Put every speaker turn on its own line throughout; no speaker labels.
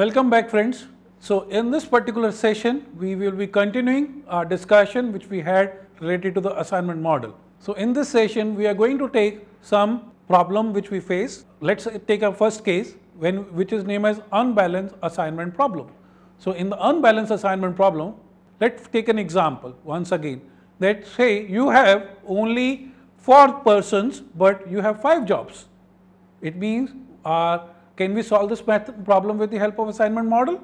Welcome back friends. So in this particular session, we will be continuing our discussion which we had related to the assignment model. So in this session, we are going to take some problem which we face. Let's take our first case when which is named as unbalanced assignment problem. So in the unbalanced assignment problem, let's take an example once again that say you have only four persons but you have five jobs. It means uh, can we solve this problem with the help of assignment model?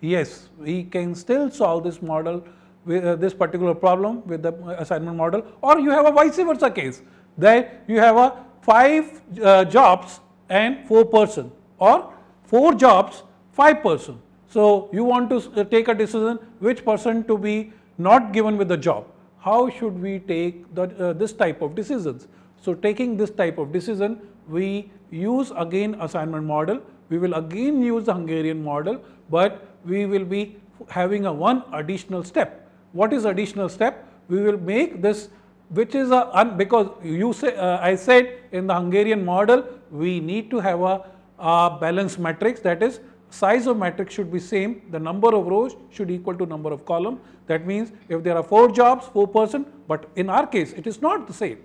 Yes, we can still solve this model with uh, this particular problem with the assignment model or you have a vice versa case that you have a five uh, jobs and four person or four jobs five person. So you want to uh, take a decision which person to be not given with the job. How should we take the, uh, this type of decisions? So taking this type of decision, we use again assignment model. We will again use the Hungarian model, but we will be having a one additional step. What is additional step? We will make this which is a because you say uh, I said in the Hungarian model we need to have a, a balanced matrix that is size of matrix should be same the number of rows should equal to number of column that means if there are four jobs four person but in our case it is not the same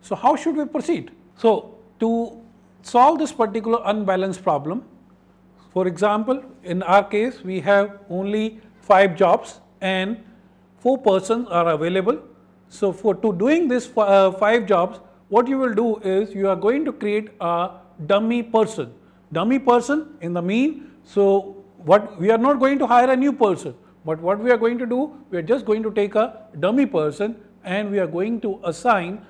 so how should we proceed so to solve this particular unbalanced problem for example, in our case, we have only five jobs and four persons are available. So for to doing this uh, five jobs, what you will do is you are going to create a dummy person. Dummy person in the mean. So what we are not going to hire a new person, but what we are going to do, we are just going to take a dummy person and we are going to assign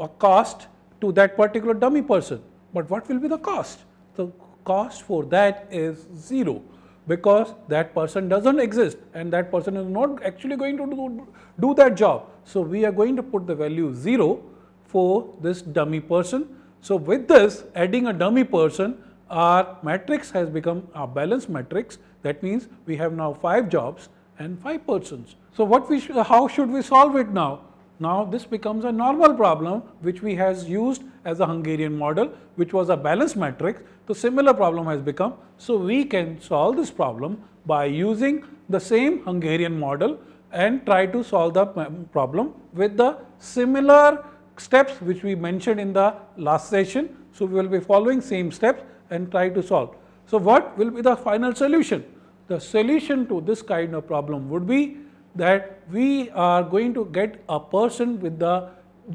a cost to that particular dummy person. But what will be the cost? The cost for that is 0 because that person doesn't exist and that person is not actually going to do, do that job. So, we are going to put the value 0 for this dummy person. So, with this adding a dummy person our matrix has become a balanced matrix that means we have now 5 jobs and 5 persons. So, what we sh how should we solve it now? Now this becomes a normal problem which we has used as a Hungarian model which was a balanced matrix. So similar problem has become. So we can solve this problem by using the same Hungarian model and try to solve the problem with the similar steps which we mentioned in the last session. So we will be following same steps and try to solve. So what will be the final solution? The solution to this kind of problem would be that we are going to get a person with the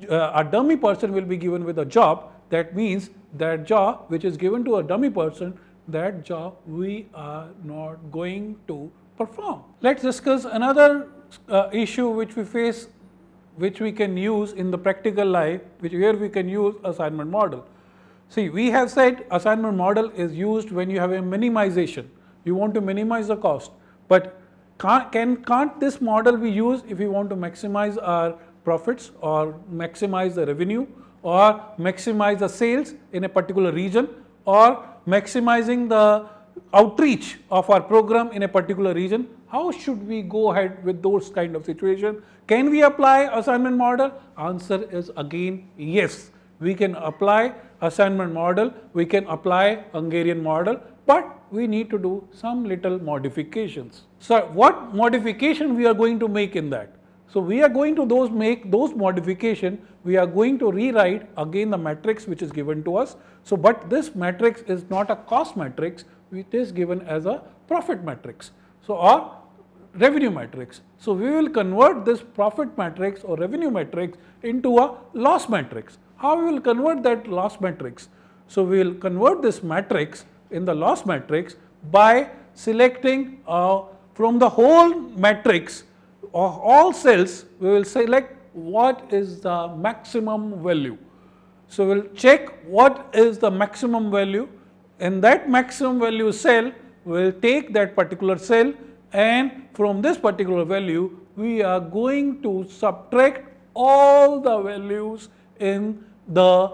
uh, a dummy person will be given with a job that means that job which is given to a dummy person that job we are not going to perform. Let us discuss another uh, issue which we face which we can use in the practical life which where we can use assignment model. See we have said assignment model is used when you have a minimization you want to minimize the cost but can't, can, can't this model be used if we want to maximize our profits or maximize the revenue or maximize the sales in a particular region or maximizing the outreach of our program in a particular region? How should we go ahead with those kind of situation? Can we apply assignment model? Answer is again yes. We can apply assignment model, we can apply Hungarian model, but we need to do some little modifications. So, what modification we are going to make in that? So, we are going to those make those modification, we are going to rewrite again the matrix which is given to us. So, but this matrix is not a cost matrix, it is given as a profit matrix. So, or revenue matrix. So, we will convert this profit matrix or revenue matrix into a loss matrix. How we will convert that loss matrix? So, we will convert this matrix in the loss matrix by selecting uh, from the whole matrix of all cells we will select what is the maximum value. So, we will check what is the maximum value in that maximum value cell we will take that particular cell and from this particular value we are going to subtract all the values in the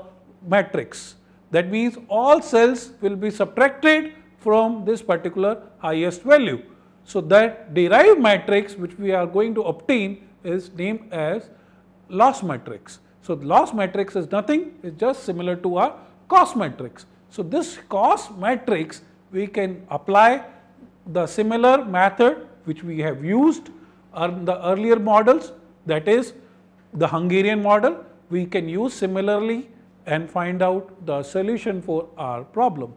matrix. That means all cells will be subtracted from this particular highest value. So, that derived matrix which we are going to obtain is named as loss matrix. So, loss matrix is nothing, it is just similar to our cost matrix. So, this cost matrix we can apply the similar method which we have used on the earlier models that is the Hungarian model we can use similarly and find out the solution for our problem.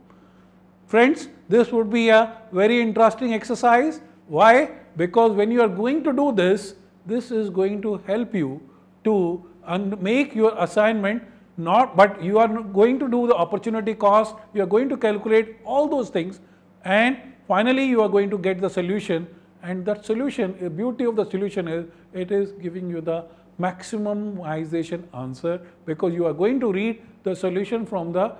Friends, this would be a very interesting exercise. Why? Because when you are going to do this, this is going to help you to make your assignment not, but you are going to do the opportunity cost, you are going to calculate all those things and finally you are going to get the solution and that solution, the beauty of the solution is it is giving you the maximization answer because you are going to read the solution from the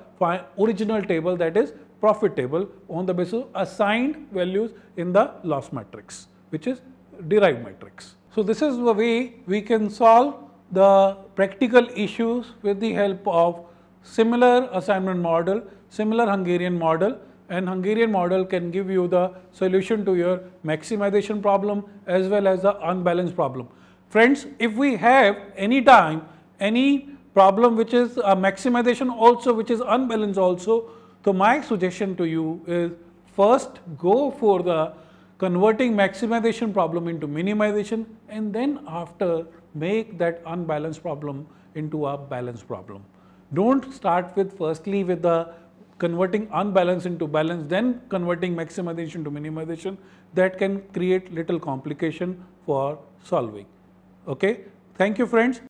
original table that is profit table on the basis of assigned values in the loss matrix which is derived matrix. So, this is the way we can solve the practical issues with the help of similar assignment model, similar Hungarian model and Hungarian model can give you the solution to your maximization problem as well as the unbalanced problem. Friends, if we have any time any problem which is a maximization also which is unbalanced also, so my suggestion to you is first go for the converting maximization problem into minimization and then after make that unbalanced problem into a balanced problem. Don't start with firstly with the converting unbalanced into balance then converting maximization to minimization that can create little complication for solving. Okay. Thank you friends.